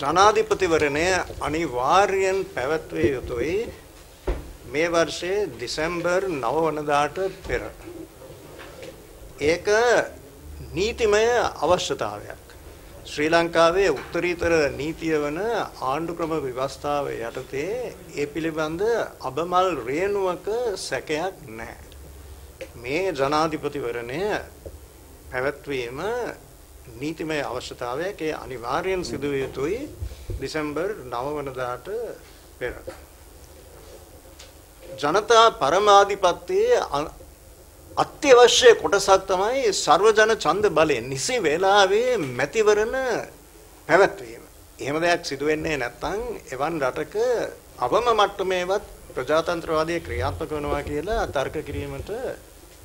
ජනාධිපතිවරණය අනිවාර්යෙන් පැවැත්විය යුතුයි මේ වර්ෂයේ දෙසැම්බර් 9 වනදාට පෙර. ඒක නීතිමය අවශ්‍යතාවයක්. ශ්‍රී ලංකාවේ උත්තරීතර නීතිය වන ආණ්ඩු ක්‍රම ව්‍යවස්ථාව යටතේ ඒ පිළිබඳ අබමල් රේණුවක සැකයක් නැහැ. මේ ජනාධිපතිවරණය පැවැත්වීම නීතිමය අවශ්‍යතාවයක් ඒ අනිවාර්යෙන් සිදු විය යුතුයි දෙසැම්බර් 9 වනදාට පෙර. ජනතා පරමාධිපත්‍යයේ අත්‍යවශ්‍ය කොටසක් තමයි සර්වජන ඡන්ද බලය නිසි වේලාවේ මැතිවරණ පැවැත්වීම. එහෙම දෙයක් සිදු වෙන්නේ නැත්නම් එවන් රටක අවම මට්ටමේවත් ප්‍රජාතන්ත්‍රවාදය ක්‍රියාත්මක වෙනවා කියලා තර්ක කිරීමට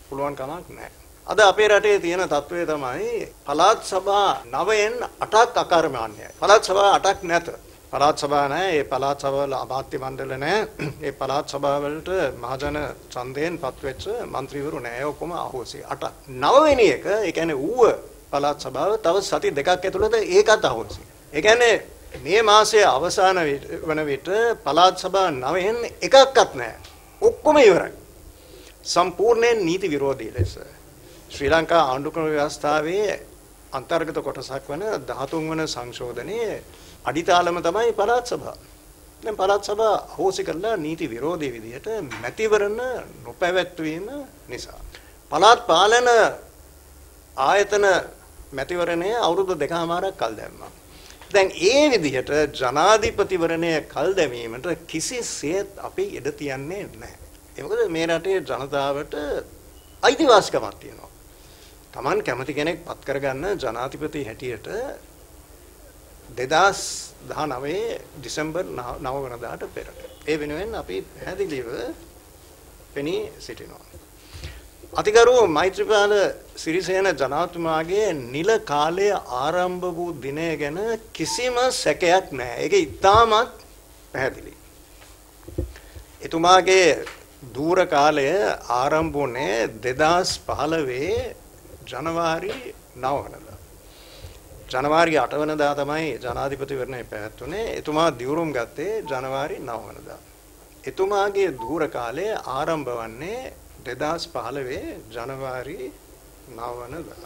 පුළුවන් කමක් නැහැ. අද අපේ රටේ තියෙන తත්වය තමයි පළාත් සභා 9න් 8ක් අකර්මාන්‍යයි. පළාත් සභා 8ක් නැත. පළාත් සභා නැහැ. ඒ පළාත් සභාවල අමාත්‍ය මණ්ඩල නැහැ. ඒ පළාත් සභාවලට මහජන ඡන්දයෙන් පත්වෙච්ච മന്ത്രിවරු නැහැ. ඔක්කොම අහෝසි 8ක්. 9 වෙනි එක, ඒ කියන්නේ ඌව පළාත් සභාව තව සති දෙකක් ඇතුළත ඒකත් අහෝසි. ඒ කියන්නේ මේ මාසයේ අවසාන වන විට පළාත් සභා 9න් එකක්වත් නැහැ. ඔක්කොම ඉවරයි. සම්පූර්ණයෙන් නීති විරෝධී ලෙස ශ්‍රී ලංකා ආණ්ඩු ක්‍රම ව්‍යවස්ථාවේ අන්තර්ගත කොටසක් වන 13 වන සංශෝධනයේ අඩිතාලම තමයි පළාත් සභාව. දැන් පළාත් සභාව හෝසි කරලා නීති විරෝධී විදිහට මැතිවරණ නොපැවැත්වීම නිසා පළාත් පාලන ආයතන මැතිවරණය අවුරුදු දෙකමාරක් කල් දැම්මා. දැන් ඒ විදිහට ජනාධිපතිවරණය කල් දැමීමට කිසිසේත් අපි ඉඩ තියන්නේ නැහැ. ඒ මොකද මේ රටේ ජනතාවට අයිතිවාසිකමක් තියෙනවා. Taman කැමති කෙනෙක් පත් කරගන්න ජනාධිපති හැටියට 2019 දෙසැම්බර් 9 වෙනිදාට පෙර. ඒ වෙනුවෙන් අපි පැහැදිලිව පෙනී සිටිනවා. අතිගරු මෛත්‍රීපාල සිරිසේන ජනාධිපතිතුමාගේ නිල කාලය ආරම්භ වූ දිනය ගැන කිසිම සැකයක් නැහැ. ඒක ඉතාමත් පැහැදිලි. එතුමාගේ දූර කාලය ආරම්භ වුණේ 2015 ජනවාරි 9 වෙනිදා. ජනවාරි 8 වෙනිදා තමයි ජනාධිපතිවරණය පැවැත්වුණේ. එතුමා දිවුරුම් ගත්තේ ජනවාරි 9 වෙනිදා. එතුමාගේ දූර කාලය ආරම්භ වන්නේ 2015 ජනවාරි 9 වෙනිදා.